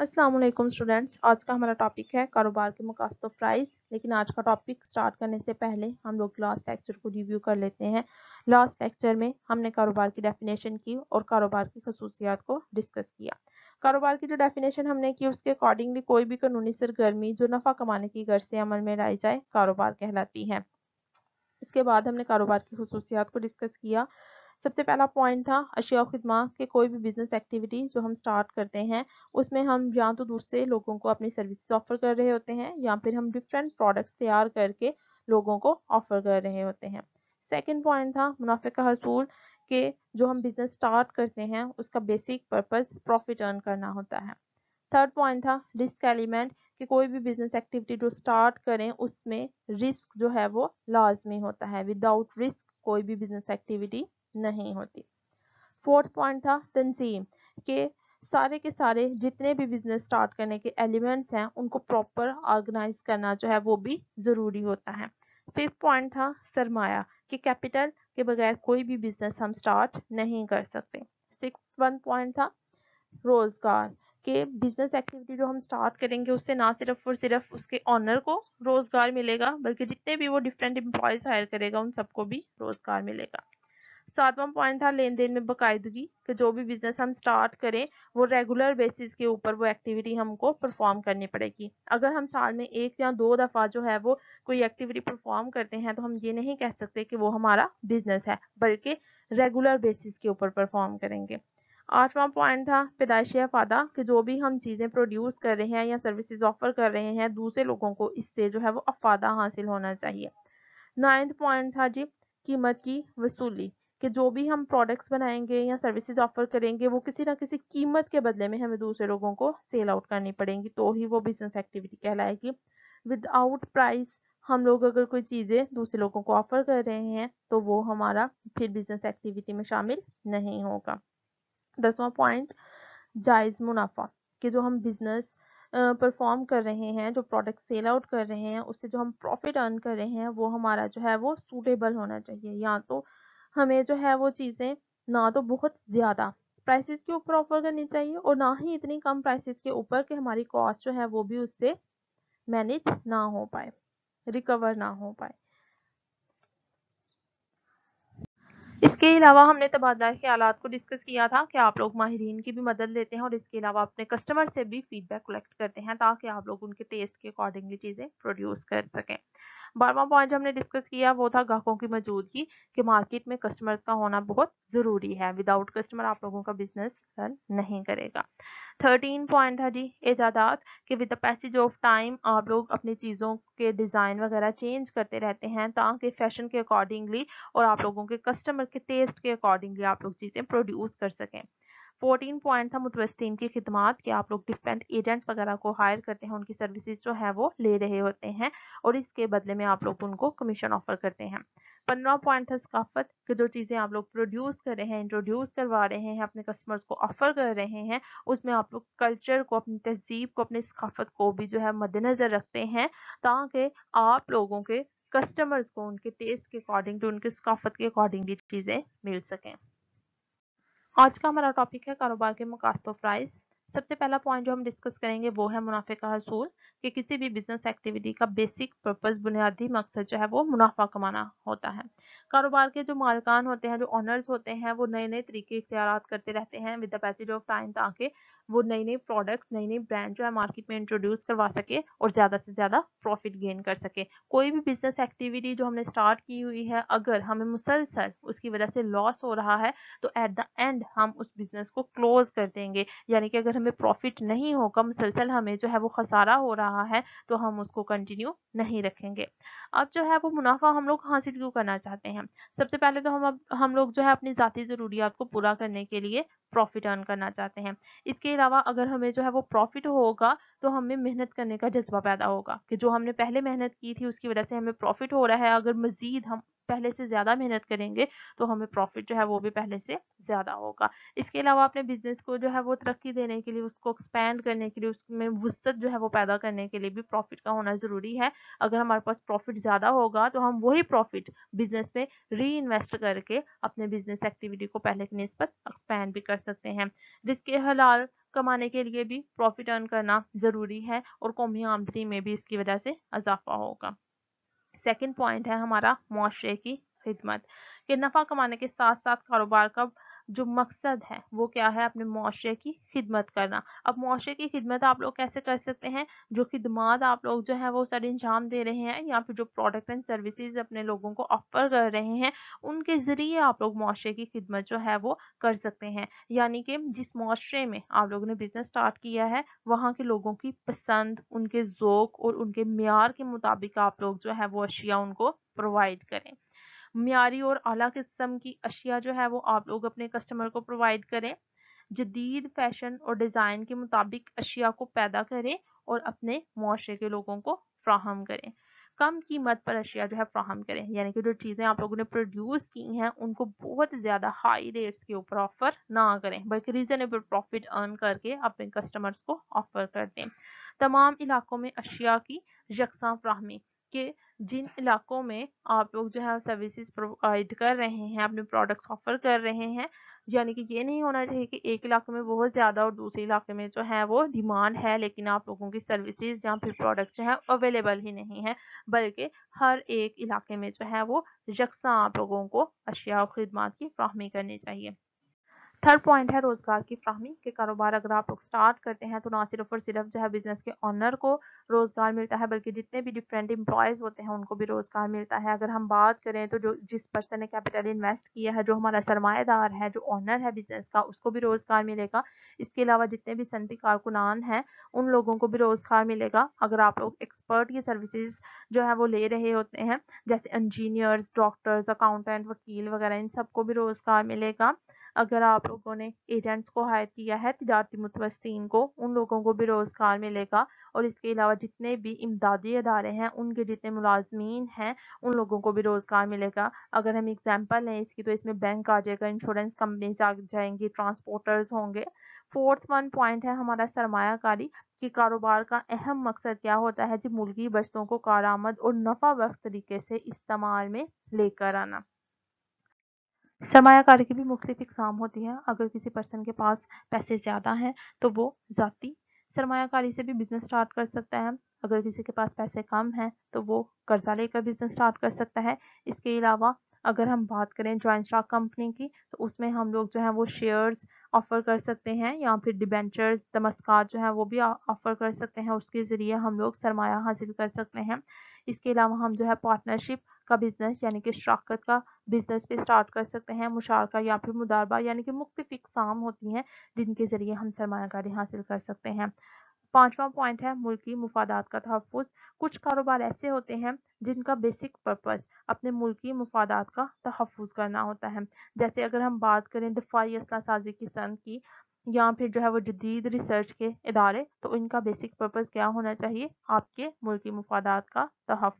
वालेकुम स्टूडेंट्स आज का हमारा टॉपिक है कारोबार के मकासद प्राइस लेकिन आज का टॉपिक स्टार्ट करने से पहले हम लोग लास्ट लेक्चर को रिव्यू कर लेते हैं। लास्ट लेक्चर में हमने कारोबार की डेफिनेशन की और कारोबार की खसूसियात को डिस्कस किया। कारोबार की जो डेफिनेशन हमने की, उसके अकॉर्डिंगली कोई भी कानूनी सरगर्मी जो नफ़ा कमाने की गर्ज से अमल में लाई जाए, कारोबार कहलाती है। उसके बाद हमने कारोबार की खसूसियात को डिस्कस किया। सबसे पहला पॉइंट था अशिया खदमा के कोई भी बिज़नेस एक्टिविटी जो हम स्टार्ट करते हैं, उसमें हम या तो दूसरे लोगों को अपनी सर्विसेज़ ऑफ़र कर रहे होते हैं या फिर हम डिफरेंट प्रोडक्ट्स तैयार करके लोगों को ऑफ़र कर रहे होते हैं। सेकेंड पॉइंट था मुनाफे का हसूल के जो हम बिज़नेस स्टार्ट करते हैं, उसका बेसिक पर्पज प्रॉफिट अर्न करना होता है। थर्ड पॉइंट था रिस्क एलिमेंट कि कोई भी बिज़नेस एक्टिविटी जो स्टार्ट करें, उसमें रिस्क जो है वो लाजमी होता है। विदाउट रिस्क कोई भी बिज़नेस एक्टिविटी नहीं होती। फोर्थ पॉइंट था तंजीम के सारे के सारे जितने भी बिज़नेस स्टार्ट करने के एलिमेंट्स हैं, उनको प्रॉपर ऑर्गेनाइज करना जो है वो भी ज़रूरी होता है। फिफ्थ पॉइंट था, सरमाया, कि कैपिटल के बगैर कोई भी बिज़नेस हम स्टार्ट नहीं कर सकते। सिक्स वन पॉइंट था, रोज़गार, के बिज़नेस एक्टिविटी जो हम स्टार्ट करेंगे, उससे ना सिर्फ़ और सिर्फ़ उसके ऑनर को रोज़गार मिलेगा, बल्कि जितने भी वो डिफरेंट एम्प्लॉयज़ हायर करेगा, उन सबको भी रोज़गार मिलेगा। सातवां पॉइंट था लेन देन में बाकायदगी कि जो भी बिज़नेस हम स्टार्ट करें, वो रेगुलर बेसिस के ऊपर वो एक्टिविटी हमको परफॉर्म करनी पड़ेगी। अगर हम साल में एक या दो दफ़ा जो है वो कोई एक्टिविटी परफॉर्म करते हैं तो हम ये नहीं कह सकते कि वो हमारा बिज़नेस है, बल्कि रेगुलर बेसिस के ऊपर परफॉर्म करेंगे। आठवां पॉइंट था पैदाइशी अफादा कि जो भी हम चीज़ें प्रोड्यूस कर रहे हैं या सर्विसेज़ ऑफ़र कर रहे हैं, दूसरे लोगों को इससे जो है वो अफादा हासिल होना चाहिए। नाइन्थ पॉइंट था जी कीमत की वसूली। कि जो भी हम प्रोडक्ट्स बनाएँगे या सर्विसेज़ ऑफ़र करेंगे, वो किसी ना किसी कीमत के बदले में हमें दूसरे लोगों को सेल आउट करनी पड़ेंगी तो ही वो बिज़नेस एक्टिविटी कहलाएगी। विदाउट प्राइस हम लोग अगर कोई चीज़ें दूसरे लोगों को ऑफ़र कर रहे हैं तो वो हमारा फिर बिज़नेस एक्टिविटी में शामिल नहीं होगा। दसवां पॉइंट जायज़ मुनाफा, कि जो हम बिज़नेस परफॉर्म कर रहे हैं, जो प्रोडक्ट सेल आउट कर रहे हैं, उससे जो हम प्रॉफिट अर्न कर रहे हैं, वो हमारा जो है वो सूटेबल होना चाहिए। या तो हमें जो है वो चीज़ें ना तो बहुत ज़्यादा प्राइसेस के ऊपर ऑफ़र करनी चाहिए और ना ही इतनी कम प्राइसेस के ऊपर कि हमारी कॉस्ट जो है वो भी उससे मैनेज ना हो पाए रिकवर ना हो पाए। इसके अलावा हमने तबादला के आलात को डिस्कस किया था कि आप लोग माहरीन की भी मदद लेते हैं और इसके अलावा अपने कस्टमर से भी फीडबैक कलेक्ट करते हैं ताकि आप लोग उनके टेस्ट के अकॉर्डिंगली चीज़ें प्रोड्यूस कर सकें। बारवा पॉइंट जो हमने डिस्कस किया वो था ग्राहकों की मौजूदगी कि मार्केट में कस्टमर्स का होना बहुत ज़रूरी है। विदाउट कस्टमर आप लोगों का बिज़नेस रन नहीं करेगा। थर्टीन पॉइंट था जी, इजादात कि with the passage of time आप लोग अपनी चीज़ों के डिज़ाइन वगैरह चेंज करते रहते हैं ताकि फ़ैशन के अकॉर्डिंगली और आप लोगों के कस्टमर के टेस्ट के अकॉर्डिंगली आप लोग चीज़ें प्रोड्यूस कर सकें। फोर्टीन पॉइंट था मुतवस्तीन की खिदमत कि आप लोग डिफरेंट एजेंट्स वगैरह को हायर करते हैं, उनकी सर्विसेज़ जो है वो ले रहे होते हैं और इसके बदले में आप लोग उनको कमीशन ऑफ़र करते हैं। पंद्रह पॉइंट था सकाफत कि जो चीज़ें आप लोग प्रोड्यूस कर रहे हैं इंट्रोड्यूस करवा रहे हैं, अपने कस्टमर्स को ऑफ़र कर रहे हैं, उसमें आप लोग कल्चर को, अपनी तहजीब को, अपनी सकाफत को भी जो है मद्देनज़र रखते हैं ताकि आप लोगों के कस्टमर्स को, उनके टेस्ट के अकॉर्डिंग टू उनके सकाफत के अकॉर्डिंगली चीज़ें मिल सकें। आज का हमारा टॉपिक है कारोबार के मुकास्तो प्राइस सबसे पहला पॉइंट जो हम डिस्कस करेंगे वो है मुनाफे का हसूल, कि किसी भी बिज़नेस एक्टिविटी का बेसिक पर्पस बुनियादी मकसद जो है वो मुनाफा कमाना होता है। कारोबार के जो मालकान होते हैं, जो ऑनर्स होते हैं, वो नए नए तरीके इख्तियार करते रहते हैं, with the passage of time ताकि वो नई नई प्रोडक्ट्स नई नई ब्रांड जो है मार्केट में इंट्रोड्यूस करवा सके और ज़्यादा से ज़्यादा प्रॉफिट गेन कर सके। कोई भी बिज़नेस एक्टिविटी जो हमने स्टार्ट की हुई है, अगर हमें मुसलसल उसकी वजह से लॉस हो रहा है तो एट द एंड हम उस बिज़नेस को क्लोज कर देंगे। यानी कि अगर हमें प्रॉफिट नहीं होगा, मुसलसल हमें जो है वो खसारा हो रहा है तो हम उसको कंटिन्यू नहीं रखेंगे। अब जो है वो मुनाफा हम लोग हासिल क्यों करना चाहते हैं? सबसे पहले तो हम अब, हम लोग जो है अपनी ज़ाती ज़रूरियात को पूरा करने के लिए प्रॉफिट अर्न करना चाहते हैं। इसके अलावा अगर हमें जो है वो प्रॉफिट होगा तो हमें मेहनत करने का जज्बा पैदा होगा कि जो हमने पहले मेहनत की थी, उसकी वजह से हमें प्रॉफिट हो रहा है। अगर मज़ीद हम पहले से ज़्यादा मेहनत करेंगे तो हमें प्रॉफिट जो है वो भी पहले से ज़्यादा होगा। इसके अलावा अपने बिज़नेस को जो है वो तरक्की देने के लिए, उसको एक्सपैंड करने के लिए, उसमें वसत जो है वो पैदा करने के लिए भी प्रॉफिट का होना ज़रूरी है। अगर हमारे पास प्रॉफिट ज़्यादा होगा तो हम वही प्रॉफिट बिज़नेस में री इन्वेस्ट करके अपने बिज़नेस एक्टिविटी को पहले की नस्बत एक्सपैंड भी कर सकते हैं। जिसके हलाल कमाने के लिए भी प्रॉफिट अर्न करना ज़रूरी है और कौमी आमदनी में भी इसकी वजह से इजाफा होगा। सेकंड पॉइंट है हमारा मुआरे की खिदमत। कि नफ़ा कमाने के साथ साथ कारोबार का जो मकसद है, वो क्या है अपने मुआरे की खिदमत करना। अब मुआरे की खिदमत आप लोग कैसे कर सकते हैं? जो खिदमत आप लोग जो है, वो सर अंजाम दे रहे हैं या फिर जो प्रोडक्ट एंड सर्विसेज़ अपने लोगों को ऑफ़र कर रहे हैं, उनके ज़रिए आप लोग मुआरे की खिदमत जो है, वो कर सकते हैं। यानी कि जिस मुआरे में आप लोगों ने बिज़नेस स्टार्ट किया है, वहाँ के लोगों की पसंद, उनके ज़ोक और उनके मैार के मुताबिक आप लोग जो है, वो अशिया उनको प्रोवाइड करें। म्यारी और आला किस्म की अशिया जो है वो आप लोग अपने कस्टमर को प्रोवाइड करें। जदीद फ़ैशन और डिज़ाइन के मुताबिक अशिया को पैदा करें और अपने मुआरे के लोगों को फ्राहम करें। कम कीमत पर अशिया जो है फ्राहम करें। यानी कि जो चीज़ें आप लोगों ने प्रोड्यूस की हैं, उनको बहुत ज़्यादा हाई रेट्स के ऊपर ऑफ़र ना करें, बल्कि रीज़नेबल प्रॉफिट अर्न करके अपने कस्टमर्स को ऑफ़र कर दें। तमाम इलाकों में अशिया की यकसा फ्राहमी के जिन इलाकों में आप लोग जो है सर्विसेज़ प्रोवाइड कर रहे हैं, अपने प्रोडक्ट्स ऑफ़र कर रहे हैं, यानी कि ये नहीं होना चाहिए कि एक इलाके में बहुत ज़्यादा और दूसरे इलाके में जो है वो डिमांड है, लेकिन आप लोगों की सर्विसेज़ या फिर प्रोडक्ट जो है अवेलेबल ही नहीं है, बल्कि हर एक इलाके में जो है वो यकसा आप लोगों को अशिया और खदमात की फ्राहमी करनी चाहिए। थर्ड पॉइंट है रोज़गार की फ्राहमी के कारोबार। अगर आप लोग स्टार्ट करते हैं तो ना सिर्फ़ और सिर्फ़ जो है बिज़नेस के ऑनर को रोज़गार मिलता है, बल्कि जितने भी डिफरेंट एम्प्लॉयज़ होते हैं उनको भी रोज़गार मिलता है। अगर हम बात करें तो जो जिस पर्सन ने कैपिटल इन्वेस्ट किया है, जो हमारा सरमाएदार है, जो ऑनर है बिज़नेस का, उसको भी रोज़गार मिलेगा। इसके अलावा जितने भी सनती कारकुनान हैं, उन लोगों को भी रोज़गार मिलेगा। अगर आप लोग एक्सपर्ट की सर्विसेज़ जो है वो ले रहे होते हैं, जैसे इंजीनियर्स डॉक्टर्स अकाउंटेंट वकील वगैरह, इन सबको भी रोज़गार मिलेगा। अगर आप लोगों ने एजेंट्स को हायर किया है, तजारती मुतवस्तीन को, उन लोगों को भी रोज़गार मिलेगा। और इसके अलावा जितने भी इमदादी अदारे हैं, उनके जितने मुलाजमीन हैं, उन लोगों को भी रोज़गार मिलेगा। अगर हम एग्ज़ाम्पल लें इसकी तो इसमें बैंक आ जाएगा इंश्योरेंस कंपनीज़ आ जाएँगी ट्रांसपोर्टर्स होंगे। फोर्थ वन पॉइंट है हमारा सरमायाकारी कि कारोबार का अहम मकसद क्या होता है? जी मुल्की बचतों को कारामद और नफ़ा बख्श तरीके से इस्तेमाल में लेकर आना। सरमाकारी की भी मुख्तलिफ़ इकसाम होती हैं। अगर किसी पर्सन के पास पैसे ज़्यादा हैं तो वो ज़ाती सरमाकारी से भी बिज़नेस स्टार्ट कर सकता है। अगर किसी के पास पैसे कम हैं तो वो कर्जा लेकर बिज़नेस स्टार्ट कर सकता है। इसके अलावा, अगर हम बात करें जॉइंट स्टॉक कंपनी की तो उसमें हम लोग जो है वो शेयर्स ऑफ़र कर सकते हैं या फिर डिबेंचर्स दमस्कात जो है वो भी ऑफ़र कर सकते हैं। उसके ज़रिए हम लोग सरमाया हासिल कर सकते हैं। इसके अलावा हम जो है पार्टनरशिप का बिज़नेस यानी कि शराकत का बिज़नेस भी स्टार्ट कर सकते हैं, मुशारका या फिर मुदारबा, यानी कि मुख्तफ इकसाम होती हैं, जिनके ज़रिए हम सरमाकारी हासिल कर सकते हैं। पांचवा पॉइंट है मुल्की मुफादात का तहफ़ कुछ कारोबार ऐसे होते हैं, जिनका बेसिक पर्पज़ अपने मुल्की मुफादात का तहफ़ करना होता है। जैसे अगर हम बात करें दफाई असला साजी की सन की, या फिर जो है वो जदीद रिसर्च के इदारे तो इनका बेसिक पर्पज़ क्या होना चाहिए? आपके मुल्की मुफादात का तहफ़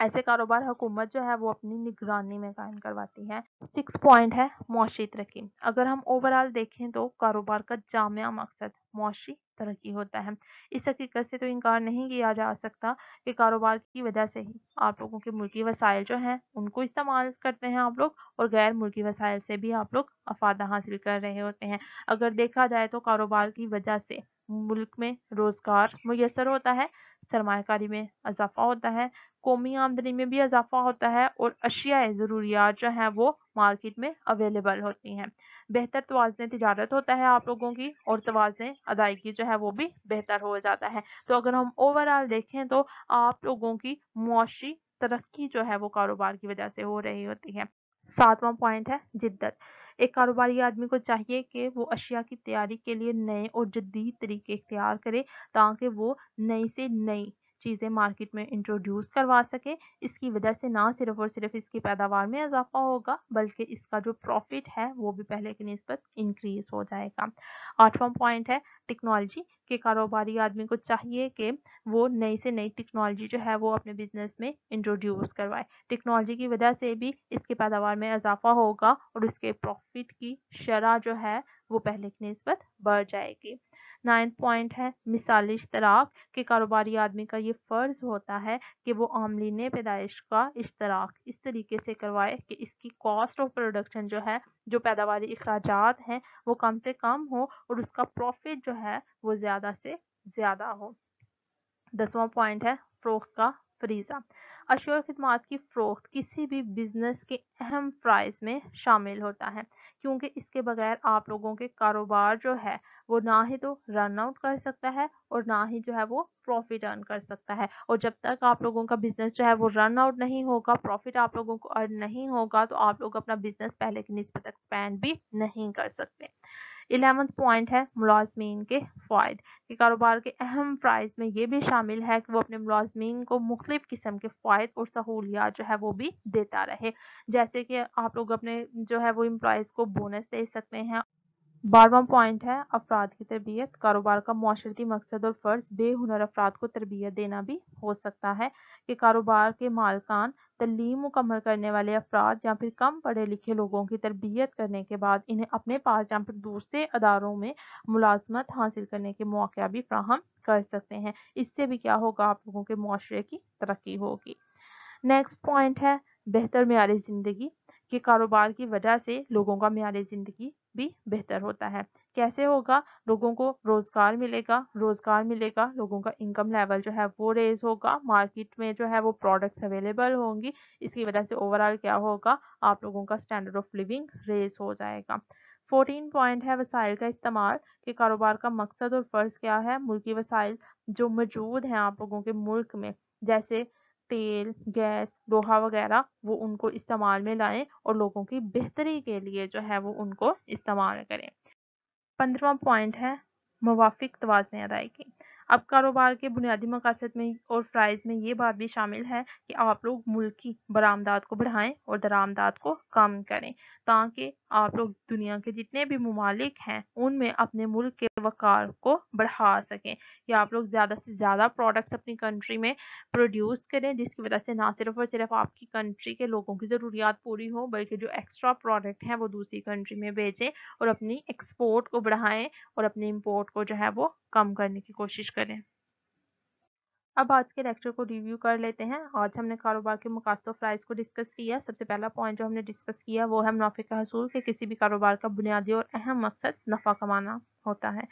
ऐसे कारोबार हुकूमत जो है वो अपनी निगरानी में कायम करवाती है। सिक्स पॉइंट है, मुआशी तरक्की। अगर हम ओवरऑल देखें तो कारोबार का जामिया मकसद मुआशी तरक्की होता है। इस हकीकत से तो इनकार नहीं किया जा सकता कि कारोबार की वजह से ही आप लोगों के मुल्की वसाइल जो हैं, उनको इस्तेमाल करते हैं आप लोग और गैर मुल्की वसाइल से भी आप लोग अफादा हासिल कर रहे होते हैं। अगर देखा जाए तो कारोबार की वजह से मुल्क में रोज़गार मैसर होता है सरमाकारी में इजाफा होता है कौमी आमदनी में भी इजाफा होता है और अशिया ज़रूरियात जो हैं वो मार्केट में अवेलेबल होती हैं। बेहतर तोज़न तजारत होता है आप लोगों की और तोज़न अदायगी जो है वो भी बेहतर हो जाता है। तो अगर हम ओवरऑल देखें तो आप लोगों की मुआशी तरक्की जो है वो कारोबार की वजह से हो रही होती है। सातवां पॉइंट है जिद्दत। एक कारोबारी आदमी को चाहिए कि वो अशिया की तैयारी के लिए नए और जदीद तरीके इख्तियार करे ताकि वो नई से नई चीज़ें मार्केट में इंट्रोड्यूस करवा सके, इसकी वजह से ना सिर्फ़ और सिर्फ़ इसकी पैदावार में इजाफा होगा, बल्कि इसका जो प्रॉफिट है, वो भी पहले की नस्बत इंक्रीज हो जाएगा। आठवां पॉइंट है टेक्नोलॉजी के कारोबारी आदमी को चाहिए कि वो नई से नई टेक्नोलॉजी जो है, वो अपने बिज़नेस में इंट्रोड्यूस करवाए। टेक्नोलॉजी की वजह से भी इसकी पैदावार में इजाफा होगा और इसके प्रॉफिट की शरह जो है, वो पहले की नस्बत बढ़ जाएगी। नाइन्थ पॉइंट है मिसाल इश्तराक के कारोबारी आदमी का ये फ़र्ज़ होता है कि वो आमलीन पैदाइश का इश्तराक इस तरीके से करवाए कि इसकी कॉस्ट ऑफ़ प्रोडक्शन जो है, जो पैदावारी अखराज हैं, वो कम से कम हो और उसका प्रॉफिट जो है, वो ज़्यादा से ज़्यादा हो। दसवां पॉइंट है, फ़रोख्त का फरीज़ा। अशोर खदमात की फ़रोख्त किसी भी बिज़नेस के अहम प्राइस में शामिल होता है, क्योंकि इसके बगैर आप लोगों के कारोबार जो है, वो ना ही तो रन आउट कर सकता है और ना ही जो है वो प्रॉफिट अर्न कर सकता है। और जब तक आप लोगों का बिज़नेस जो है वो रन आउट नहीं होगा प्रॉफिट आप लोगों को अर्न नहीं होगा तो आप लोग अपना बिज़नेस पहले की नस्बत एक्सपैंड भी नहीं कर सकते। इलेवंथ पॉइंट है मुलाजमीन के फ़ायद कि कारोबार के अहम प्राइस में ये भी शामिल है कि वो अपने मुलाजमीन को मुख्तलिफ़ किस्म के फ़ायद और सहूलियात जो है वो भी देता रहे। जैसे कि आप लोग अपने जो है वो एम्प्लॉज़ को बोनस दे सकते हैं। बारवा पॉइंट है अफराद की तरबियत। कारोबार का माशरती मकसद और फ़र्ज़ बेहुनर अफराद को तरबियत देना भी हो सकता है कि कारोबार के मालकान तलीम मुकम्मल करने वाले अफराद या फिर कम पढ़े लिखे लोगों की तरबियत करने के बाद इन्हें अपने पास या फिर दूसरे अदारों में मुलाजमत हासिल करने के मौके भी फ्राहम कर सकते हैं। इससे भी क्या होगा? आप लोगों के माशरे की तरक्की होगी। नेक्स्ट पॉइंट है, बेहतर मीरी ज़िंदगी के कारोबार की वजह से लोगों का मीरी ज़िंदगी भी बेहतर होता है। कैसे होगा? लोगों को रोज़गार मिलेगा रोज़गार मिलेगा, लोगों का इनकम लेवल जो है वो रेज होगा मार्केट में जो है वो प्रोडक्ट्स अवेलेबल होंगी, इसकी वजह से ओवरऑल क्या होगा? आप लोगों का स्टैंडर्ड ऑफ़ लिविंग रेज हो जाएगा। फोर्टीन पॉइंट है वसाइल का इस्तेमाल, कि कारोबार का मकसद और फ़र्ज़ क्या है? मुल्की वसाइल जो मौजूद हैं आप लोगों के मुल्क में, जैसे तेल, गैस, लोहा वगैरह, वो उनको इस्तेमाल में लाएँ और लोगों की बेहतरी के लिए जो है वो उनको इस्तेमाल करें। पंद्रवा पॉइंट है मुवाफिक तोज़न अदायगी। अब कारोबार के बुनियादी मकासद में और फ़्राइज़ में ये बात भी शामिल है कि आप लोग मुल्की बरामदात को बढ़ाएँ और दरामदात को कम करें, ताकि आप लोग दुनिया के जितने भी ममालिक हैं, उनमें अपने मुल्क के वकार को बढ़ा सकें। या आप लोग ज़्यादा से ज़्यादा प्रोडक्ट्स अपनी कंट्री में प्रोड्यूस करें, जिसकी वजह से ना सिर्फ़ और सिर्फ़ आपकी कंट्री के लोगों की ज़रूरियात पूरी हो, बल्कि जो एक्स्ट्रा प्रोडक्ट हैं, वो दूसरी कंट्री में बेचें और अपनी एक्सपोर्ट को बढ़ाएँ और अपनी इम्पोर्ट को जो है, वो कम करने की कोशिश करें। अब आज के लेक्चर को रिव्यू कर लेते हैं। आज हमने कारोबार के मुकास्त प्राइस को डिस्कस किया। सबसे पहला पॉइंट जो हमने डिस्कस किया वो है मुनाफे का हसूल, के किसी भी कारोबार का बुनियादी और अहम मकसद नफ़ा कमाना होता है।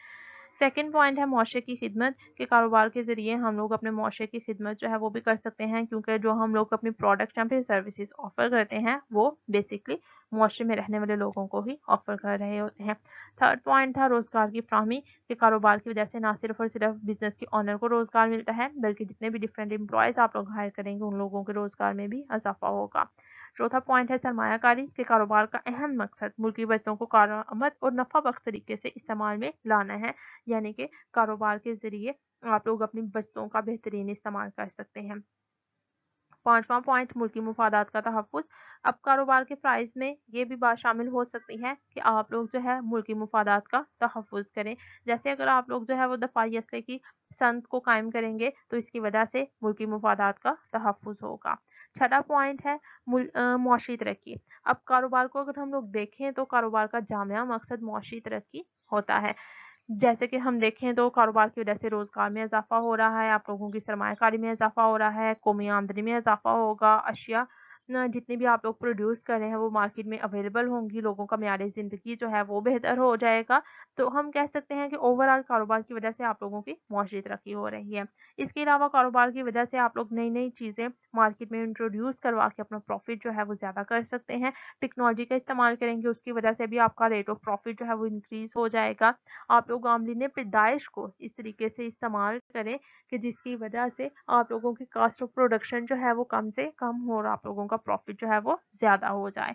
सेकेंड पॉइंट है मुआरे की खिदमत के कारोबार के ज़रिए हम लोग अपने मुआरे की खिदमत जो है वो भी कर सकते हैं, क्योंकि जो हम लोग अपनी प्रोडक्ट या फिर सर्विसेज़ ऑफ़र करते हैं, वो बेसिकली मुआरे में रहने वाले लोगों को ही ऑफ़र कर रहे होते हैं। थर्ड पॉइंट था रोज़गार की फ्राहमी के कारोबार की वजह से ना सिर्फ़ और सिर्फ़ बिज़नेस के ऑनर को रोज़गार मिलता है, बल्कि जितने भी डिफरेंट एम्प्लॉयज़ आप लोग हायर करेंगे, उन लोगों के रोज़गार में भी इजाफा होगा। चौथा पॉइंट है सरमाकारी के कारोबार का अहम मकसद। मुल्की बचतों को कारामद और नफा बख्श तरीके से इस्तेमाल में लाना है, यानी कि कारोबार के ज़रिए आप लोग अपनी बस्तों का बेहतरीन इस्तेमाल कर सकते हैं। पांचवा पॉइंट मुल्की मुफादात का तहफ़ अब कारोबार के प्राइस में ये भी बात शामिल हो सकती है कि आप लोग जो है मुल्की मुफादात का तहफ़ करें। जैसे अगर आप लोग जो है वो दफाई असले की संत को कायम करेंगे तो इसकी वजह से मुल्की मुफादात का तहफ़ होगा। छठा पॉइंट है मुआशी तरक्की। अब कारोबार को अगर हम लोग देखें तो कारोबार का जामिया मकसद मुआशी तरक्की होता है। जैसे कि हम देखें तो कारोबार की वजह से रोज़गार में इजाफा हो रहा है, आप लोगों की सरमाकारी में इजाफा हो रहा है, कौमी आमदनी में इजाफा होगा, अशिया जितनी भी आप लोग प्रोड्यूस कर रहे हैं, वो मार्केट में अवेलेबल होंगी, लोगों का म्यार ज़िंदगी जो है वो बेहतर हो जाएगा। तो हम कह सकते हैं कि ओवरऑल कारोबार की वजह से आप लोगों की मुआशी तरक्की हो रही है। इसके अलावा कारोबार की वजह से आप लोग नई नई चीज़ें मार्केट में इंट्रोड्यूस करवा के अपना प्रॉफिट जो है वो ज़्यादा कर सकते हैं। टेक्नोलॉजी का इस्तेमाल करेंगे, उसकी वजह से भी आपका रेट ऑफ़ प्रॉफिट जो है वो इंक्रीज़ हो जाएगा। आप लोग आमलिन पैदाइश को इस तरीके से इस्तेमाल करें कि जिसकी वजह से आप लोगों की कास्ट ऑफ़ प्रोडक्शन जो है वो कम से कम हो आप लोगों प्रॉफिट जो है वो ज़्यादा हो जाए।